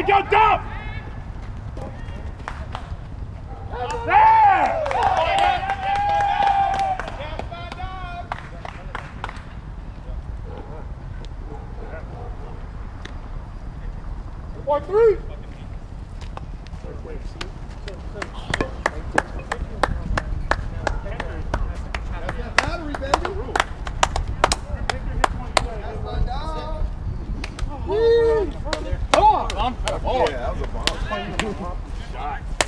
Hey, go dump! There! One, three. On. Oh, Yeah, that was a bomb. shot.